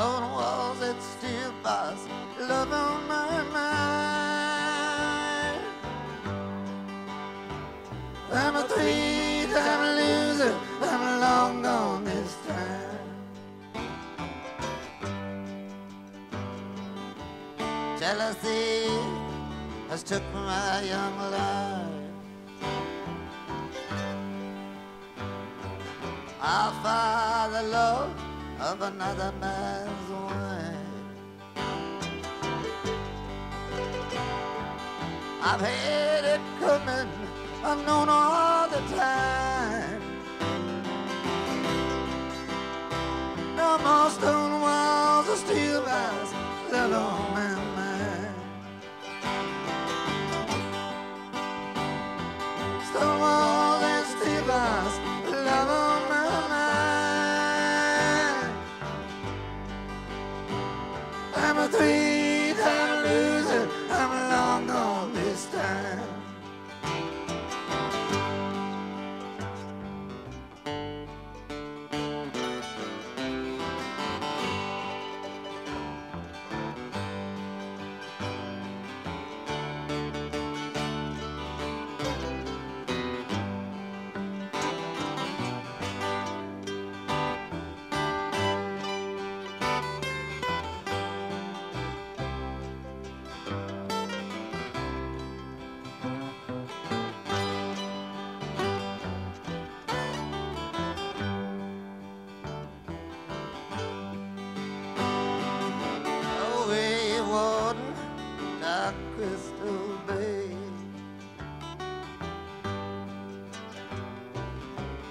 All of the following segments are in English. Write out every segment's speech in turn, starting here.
walls that still bars love on my mind. I'm a three-time loser. I'm long gone this time. Jealousy has took my young life. Find the love of another man's wife. I've had it coming, I've known all the time. No more stone walls or steel bars, love on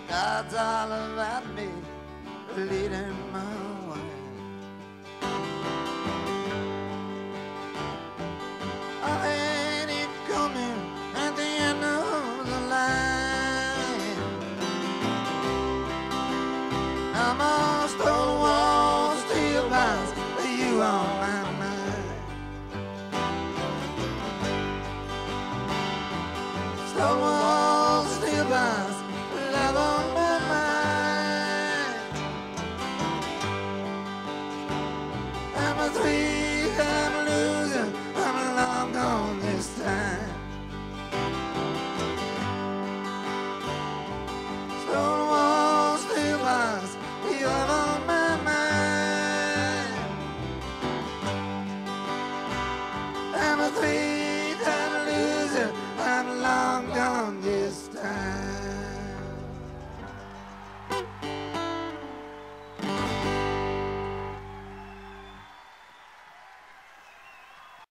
God's all about me, leading my way. I ain't it coming at the end of the line. I'm all stone walls, steel bars, you on my mind. Stone